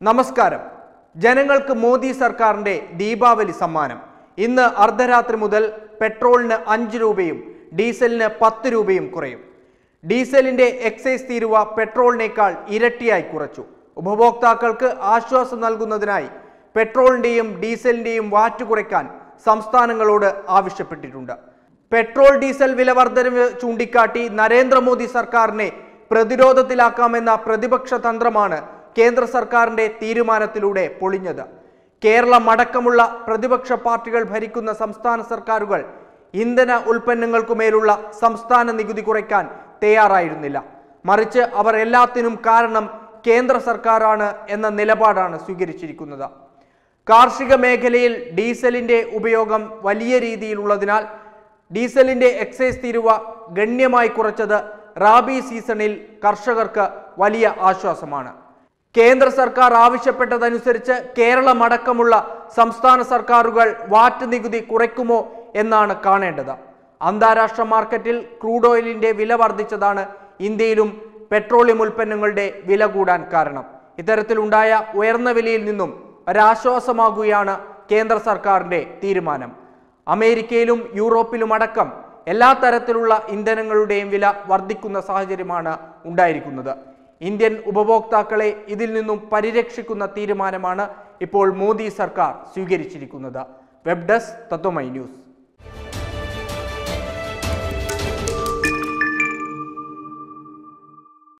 നമസ്കാരം. ജനങ്ങൾക്ക് മോദി സർക്കാരിന്റെ ദീപാവലി സമ്മാനം. ഇന്ന് അർദ്ധരാത്രി മുതൽ പെട്രോളിന് അഞ്ച് രൂപയും ഡീസലിന് പത്ത് രൂപയും കുറയും. ഡീസലിന്റെ എക്സൈസ് തീരുവ പെട്രോളിനേക്കാൾ ഇരട്ടിയായി കുറച്ചു. ഉപഭോക്താക്കൾക്ക് ആശ്വാസം നൽകുന്നതിനായി പെട്രോളിന്റെയും ഡീസലിന്റെയും വാറ്റ് കുറയ്ക്കാൻ സംസ്ഥാനങ്ങളോട് ആവശ്യപ്പെട്ടിട്ടുണ്ട്. പെട്രോൾ ഡീസൽ വില വർധനവ് ചൂണ്ടിക്കാട്ടി നരേന്ദ്രമോദി സർക്കാരിനെ പ്രതിരോധത്തിലാക്കാമെന്ന പ്രതിപക്ഷ തന്ത്രമാണ് കേന്ദ്ര സർക്കാരിന്റെ തീരുമാനത്തിലൂടെ പൊളിഞ്ഞത്. കേരളം അടക്കമുള്ള പ്രതിപക്ഷ പാർട്ടികൾ ഭരിക്കുന്ന സംസ്ഥാന സർക്കാരുകൾ ഇന്ധന ഉൽപ്പന്നങ്ങൾക്കുമേലുള്ള സംസ്ഥാന നികുതി കുറയ്ക്കാൻ തയ്യാറായിരുന്നില്ല. മറിച്ച് അവർ എല്ലാത്തിനും കാരണം കേന്ദ്ര സർക്കാരാണ് എന്ന നിലപാടാണ് സ്വീകരിച്ചിരിക്കുന്നത്. കാർഷിക മേഖലയിൽ ഡീസലിന്റെ ഉപയോഗം വലിയ രീതിയിലുള്ളതിനാൽ ഡീസലിന്റെ എക്സൈസ് തീരുവ ഗണ്യമായി കുറച്ചത് റാബി സീസണിൽ കർഷകർക്ക് വലിയ ആശ്വാസമാണ്. കേന്ദ്ര സർക്കാർ ആവശ്യപ്പെട്ടതനുസരിച്ച് കേരളമടക്കമുള്ള സംസ്ഥാന സർക്കാരുകൾ വാറ്റ് നികുതി കുറയ്ക്കുമോ എന്നാണ് കാണേണ്ടത്. അന്താരാഷ്ട്ര മാർക്കറ്റിൽ ക്രൂഡ് ഓയിലിന്റെ വില വർദ്ധിച്ചതാണ് ഇന്ത്യയിലും പെട്രോളിയം ഉൽപ്പന്നങ്ങളുടെ വില കൂടാൻ കാരണം. ഇത്തരത്തിലുണ്ടായ ഉയർന്ന വിലയിൽ നിന്നും ഒരാശ്വാസമാകുകയാണ് കേന്ദ്ര സർക്കാരിന്റെ തീരുമാനം. അമേരിക്കയിലും യൂറോപ്പിലും അടക്കം എല്ലാ തരത്തിലുള്ള ഇന്ധനങ്ങളുടെയും വില വർദ്ധിക്കുന്ന സാഹചര്യമാണ് ഉണ്ടായിരിക്കുന്നത്. ഇന്ത്യൻ ഉപഭോക്താക്കളെ ഇതിൽ നിന്നും പരിരക്ഷിക്കുന്ന തീരുമാനമാണ് ഇപ്പോൾ മോദി സർക്കാർ സ്വീകരിച്ചിരിക്കുന്നത്. Web desk Tatwamayi news.